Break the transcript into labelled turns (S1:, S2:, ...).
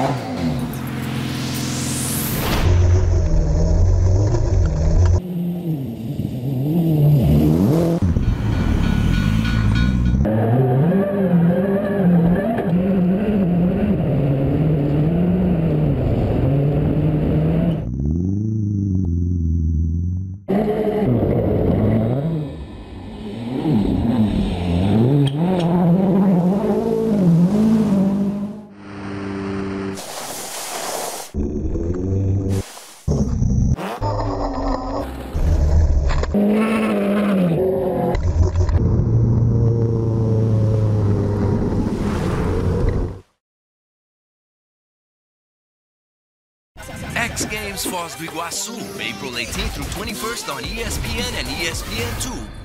S1: Mm-hmm. X Games Foz do Iguaçu, April 18th through 21st on ESPN and ESPN2.